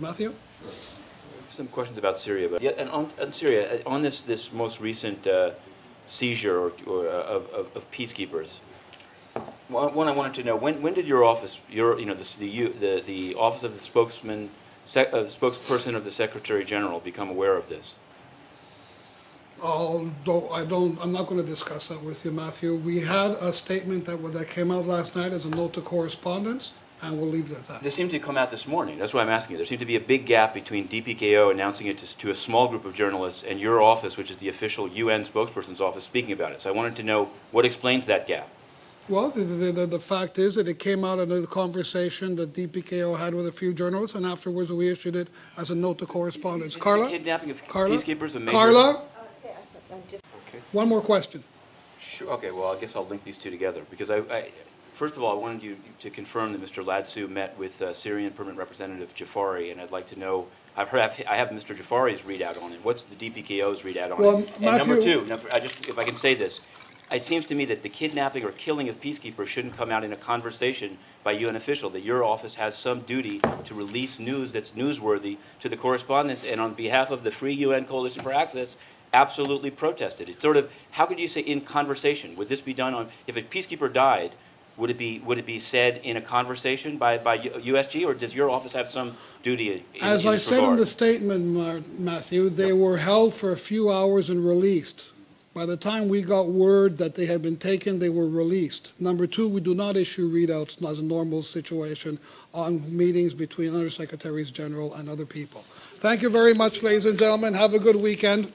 Matthew? Some questions about Syria, but yeah, and on, on Syria, uh, on this this most recent uh, seizure or, or uh, of, of, of peacekeepers. One, one I wanted to know when when did your office, your you know the the you- the, the office of the spokesman, sec, uh, the spokesperson of the Secretary General become aware of this? Although I don't, I'm not going to discuss that with you, Matthew. We had a statement that, that came out last night as a note to correspondence, and we'll leave it at that. This seemed to come out this morning. That's why I'm asking you. There seemed to be a big gap between DPKO announcing it to, to a small group of journalists and your office, which is the official UN spokesperson's office, speaking about it. So I wanted to know what explains that gap. Well, the, the, the, the fact is that it came out in a conversation that DPKO had with a few journalists, and afterwards we issued it as a note to correspondence. Carla? Kidnapping of Carla? peacekeepers a major- Carla? Oh, I'm just One more question. Sure, okay, well, I guess I'll link these two together, because I, I, first of all, I wanted you to confirm that Mr. Ladsous met with uh, Syrian Permanent Representative Jafari, and I'd like to know, I've heard, I have Mr. Jafari's readout on it, what's the DPKO's readout on Well, it? And number two, number, I just, if I can say this, it seems to me that the kidnapping or killing of peacekeepers shouldn't come out in a conversation by UN official, that your office has some duty to release news that's newsworthy to the correspondents, and on behalf of the Free UN Coalition for Access, absolutely protested. It's sort of, how could you say in conversation? Would this be done on, if a peacekeeper died, would it be, would it be said in a conversation by, by USG, or does your office have some duty in, in As I this said in the statement, Ma- Matthew, they were held for a few hours and released. By the time we got word that they had been taken, they were released. Number two, we do not issue readouts as a normal situation on meetings between undersecretaries general and other people. Thank you very much, ladies and gentlemen. Have a good weekend.